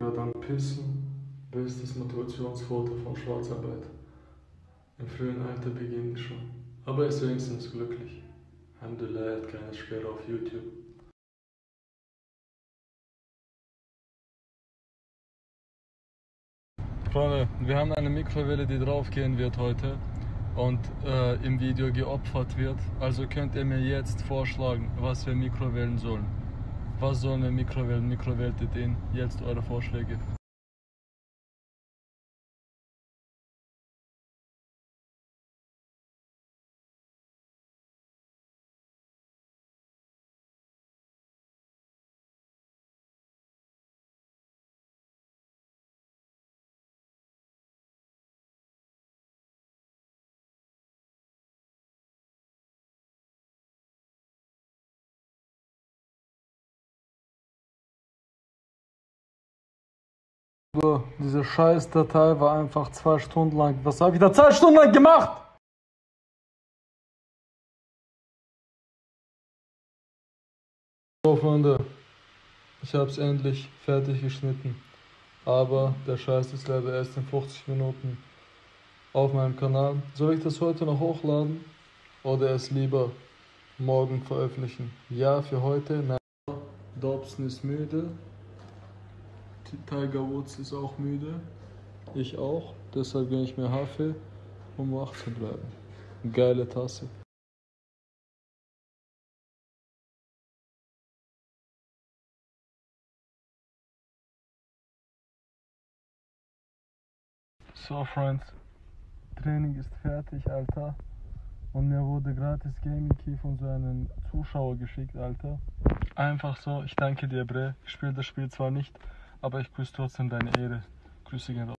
Ja, dann pissen, bestes Motivationsfoto von Schwarzarbeit. Im frühen Alter beginnt schon. Aber er ist wenigstens glücklich. Alhamdulillah, hat keine Sperre auf YouTube. Freunde, wir haben eine Mikrowelle, die draufgehen wird heute und äh, im Video geopfert wird. Also könnt ihr mir jetzt vorschlagen, was wir mikrowellen sollen. Was sollen wir mikrowellen? Mikrowellt den jetzt eure Vorschläge. So, diese scheiß Datei war einfach zwei Stunden lang. Was habe ich da zwei Stunden lang gemacht? So, Freunde, ich habe es endlich fertig geschnitten. Aber der Scheiß ist leider erst in 50 Minuten auf meinem Kanal. Soll ich das heute noch hochladen oder es lieber morgen veröffentlichen? Ja, für heute. Nein. Dobson ist müde. Tiger Woods ist auch müde. Ich auch. Deshalb gönne ich mir Hafe, um wach zu bleiben. Geile Tasse. So, Friends. Training ist fertig, Alter. Und mir wurde gratis Gaming Key von so einem Zuschauer geschickt, Alter. Einfach so, ich danke dir, Bre. Ich spiele das Spiel zwar nicht, aber ich grüße trotzdem deine Ehre. Grüße gehen raus.